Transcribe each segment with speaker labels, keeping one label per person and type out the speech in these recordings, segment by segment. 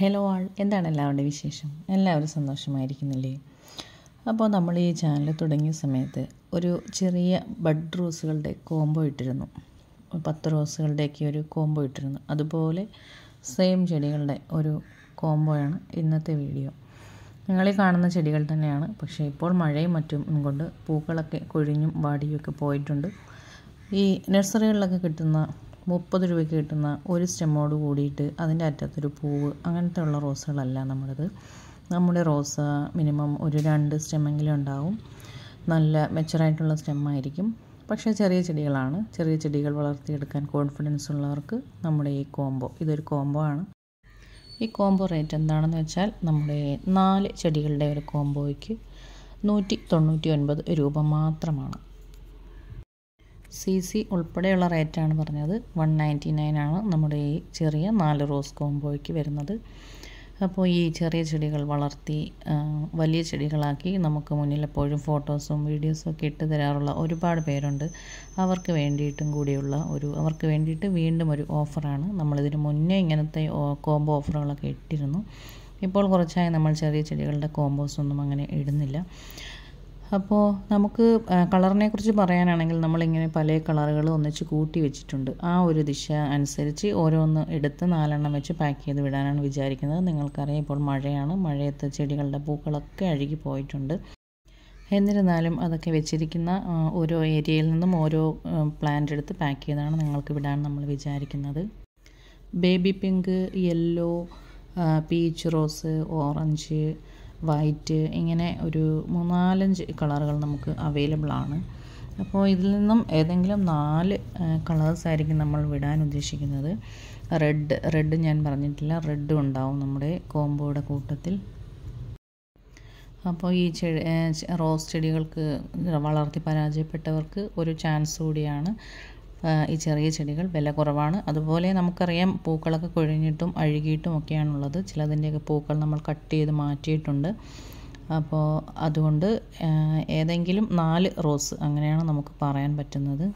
Speaker 1: Hello ആൾ എന്താണ് എല്ലാവരുടെയും വിശേഷം? എല്ലാവരും സന്തോഷമായിരിക്കുന്നില്ലേ? അപ്പോൾ നമ്മൾ ഈ ചാനൽ തുടങ്ങിയ സമയത്ത് ഒരു ചെറിയ ബഡ് റോസുകളുടെ കോംബോ ഇട്ടിരുന്നു. പത്ത് റോസുകളുടെയൊക്കെ ഒരു കോംബോ ഇട്ടിരുന്നു. അതുപോലെ സെയിം ചെടികളുടെ ഒരു കോംബോയാണ് ഇന്നത്തെ വീഡിയോ നിങ്ങളീ കാണുന്ന ചെടികൾ തന്നെയാണ്. പക്ഷേ ഇപ്പോൾ മഴയും മറ്റും കൊണ്ട് പൂക്കളൊക്കെ കൊഴിഞ്ഞും വാടിയൊക്കെ പോയിട്ടുണ്ട്. ഈ നഴ്സറികളിലൊക്കെ കിട്ടുന്ന മുപ്പത് രൂപയ്ക്ക് കിട്ടുന്ന ഒരു സ്റ്റെമ്മോട് കൂടിയിട്ട് അതിന്റെ അറ്റത്തൊരു പൂവ് അങ്ങനത്തെ ഉള്ള റോസുകളല്ല നമ്മുടേത്. നമ്മുടെ റോസ് മിനിമം ഒരു രണ്ട് സ്റ്റെമ്മെങ്കിലും ഉണ്ടാവും. നല്ല മെച്ചറായിട്ടുള്ള സ്റ്റെമ്മായിരിക്കും. പക്ഷേ ചെറിയ ചെടികളാണ്. ചെറിയ ചെടികൾ വളർത്തിയെടുക്കാൻ കോൺഫിഡൻസ് ഉള്ളവർക്ക് നമ്മുടെ ഈ കോംബോ ഇതൊരു കോംബോ ആണ്. ഈ കോംബോ റേറ്റ് എന്താണെന്ന് വെച്ചാൽ നമ്മുടെ നാല് ചെടികളുടെ ഒരു കോംബോയ്ക്ക് നൂറ്റി തൊണ്ണൂറ്റി ഒൻപത് രൂപ മാത്രമാണ്. സി സി ഉൾപ്പെടെയുള്ള റേറ്റാണ് പറഞ്ഞത്. വൺ നയന്റി നയൻ ആണ് നമ്മുടെ ഈ ചെറിയ നാല് റോസ് കോംബോയ്ക്ക് വരുന്നത്. അപ്പോൾ ഈ ചെറിയ ചെടികൾ വളർത്തി വലിയ ചെടികളാക്കി നമുക്ക് മുന്നിൽ എപ്പോഴും ഫോട്ടോസും വീഡിയോസും ഒക്കെ ഇട്ട് തരാറുള്ള ഒരുപാട് പേരുണ്ട്. അവർക്ക് വേണ്ടിയിട്ടും കൂടിയുള്ള ഒരു അവർക്ക് വേണ്ടിയിട്ട് വീണ്ടും ഒരു ഓഫറാണ്. നമ്മളിതിന് മുന്നേ ഇങ്ങനത്തെ കോംബോ ഓഫറുകളൊക്കെ ഇട്ടിരുന്നു. ഇപ്പോൾ കുറച്ചായി നമ്മൾ ചെറിയ ചെടികളുടെ കോംബോസ് ഒന്നും അങ്ങനെ ഇടുന്നില്ല. അപ്പോൾ നമുക്ക് കളറിനെ കുറിച്ച് പറയാനാണെങ്കിൽ നമ്മളിങ്ങനെ പല കളറുകൾ ഒന്നിച്ച് കൂട്ടി വെച്ചിട്ടുണ്ട്. ആ ഒരു ദിശ അനുസരിച്ച് ഓരോന്ന് എടുത്ത് നാലെണ്ണം വെച്ച് പാക്ക് ചെയ്ത് വിടാനാണ് വിചാരിക്കുന്നത്. നിങ്ങൾക്കറിയാം ഇപ്പോൾ മഴയാണ്. മഴയത്ത് ചെടികളുടെ പൂക്കളൊക്കെ അഴുകി പോയിട്ടുണ്ട്. എന്നിരുന്നാലും അതൊക്കെ വെച്ചിരിക്കുന്ന ഓരോ ഏരിയയിൽ നിന്നും ഓരോ പ്ലാന്റ് എടുത്ത് പാക്ക് ചെയ്താണ് നിങ്ങൾക്ക് വിടാൻ നമ്മൾ വിചാരിക്കുന്നത്. Baby pink yellow peach rose orange white ഇങ്ങനെ ഒരു മൂന്നാലഞ്ച് കളറുകൾ നമുക്ക് അവൈലബിൾ ആണ്. അപ്പോൾ ഇതിൽ നിന്നും ഏതെങ്കിലും നാല് കളേഴ്സ് ആയിരിക്കും നമ്മൾ വിടാൻ ഉദ്ദേശിക്കുന്നത്. റെഡ് റെഡ് ഞാൻ പറഞ്ഞിട്ടില്ല. റെഡും ഉണ്ടാവും നമ്മുടെ കോംബോയുടെ കൂട്ടത്തിൽ. അപ്പോൾ ഈ ചെടി റോസ് ചെടികൾക്ക് വളർത്തി പരാജയപ്പെട്ടവർക്ക് ഒരു ചാൻസ് കൂടിയാണ്. ഈ ചെറിയ ചെടികൾ വില കുറവാണ്. അതുപോലെ നമുക്കറിയാം പൂക്കളൊക്കെ കൊഴിഞ്ഞിട്ടും അഴുകിയിട്ടും ഒക്കെയാണുള്ളത്. ചിലതിന്റെയൊക്കെ പൂക്കൾ നമ്മൾ കട്ട് ചെയ്ത് മാറ്റിയിട്ടുണ്ട്. അപ്പോൾ അതുകൊണ്ട് ഏതെങ്കിലും നാല് റോസ് അങ്ങനെയാണ് നമുക്ക് പറയാൻ പറ്റുന്നത്.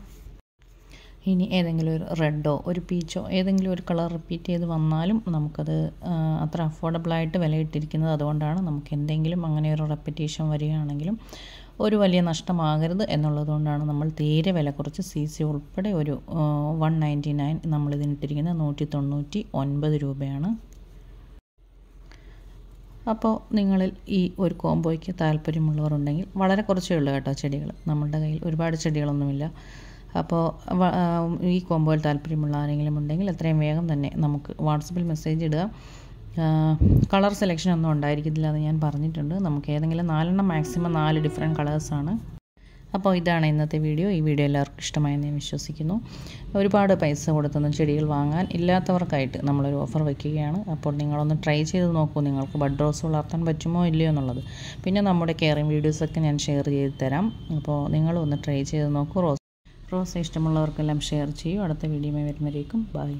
Speaker 1: ഇനി ഏതെങ്കിലും ഒരു റെഡോ ഒരു പീച്ചോ ഏതെങ്കിലും ഒരു കളർ റിപ്പീറ്റ് ചെയ്ത് വന്നാലും നമുക്കത് അത്ര അഫോർഡബിളായിട്ട് വിലയിട്ടിരിക്കുന്നത് അതുകൊണ്ടാണ് നമുക്ക് എന്തെങ്കിലും അങ്ങനെ ഒരു റെപ്പറ്റീഷൻ വരികയാണെങ്കിലും ഒരു വലിയ നഷ്ടമാകരുത് എന്നുള്ളതുകൊണ്ടാണ് നമ്മൾ തീരെ വില കുറച്ച് സി സി ഉൾപ്പെടെ ഒരു വൺ നയന്റി നയൻ നമ്മളിതിനിട്ടിരിക്കുന്നത് നൂറ്റി തൊണ്ണൂറ്റി ഒൻപത് രൂപയാണ്. അപ്പോൾ നിങ്ങളിൽ ഈ ഒരു കോംബോയ്ക്ക് താല്പര്യമുള്ളവരുണ്ടെങ്കിൽ വളരെ കുറച്ചേ ഉള്ളൂ കേട്ടോ ചെടികൾ. നമ്മളുടെ കയ്യിൽ ഒരുപാട് ചെടികളൊന്നുമില്ല. അപ്പോൾ ഈ കോംബോയിൽ താല്പര്യമുള്ള ആരെങ്കിലും ഉണ്ടെങ്കിൽ എത്രയും വേഗം തന്നെ നമുക്ക് വാട്സപ്പിൽ മെസ്സേജ് ഇടുക. കളർ സെലക്ഷൻ ഒന്നും ഉണ്ടായിരിക്കത്തില്ല എന്ന് ഞാൻ പറഞ്ഞിട്ടുണ്ട്. നമുക്ക് ഏതെങ്കിലും നാലെണ്ണം മാക്സിമം നാല് ഡിഫറെന്റ് കളേഴ്സാണ് അപ്പോൾ ഇതാണ് ഇന്നത്തെ വീഡിയോ. ഈ വീഡിയോ എല്ലാവർക്കും ഇഷ്ടമായെന്ന് ഞാൻ വിശ്വസിക്കുന്നു. ഒരുപാട് പൈസ കൊടുത്തൊന്നും ചെടികൾ വാങ്ങാൻ ഇല്ലാത്തവർക്കായിട്ട് നമ്മളൊരു ഓഫർ വയ്ക്കുകയാണ്. അപ്പോൾ നിങ്ങളൊന്ന് ട്രൈ ചെയ്ത് നോക്കൂ നിങ്ങൾക്ക് ബഡ് റോസ് വളർത്താൻ പറ്റുമോ ഇല്ലയോ എന്നുള്ളത്. പിന്നെ നമ്മുടെ കെയറിങ് വീഡിയോസൊക്കെ ഞാൻ ഷെയർ ചെയ്ത് തരാം. അപ്പോൾ നിങ്ങളൊന്ന് ട്രൈ ചെയ്ത് നോക്കൂ. റോസ് റോസ് ഇഷ്ടമുള്ളവർക്കെല്ലാം ഷെയർ ചെയ്യൂ. അടുത്ത വീഡിയോയുമായി വരുന്നവരേക്കും ബൈ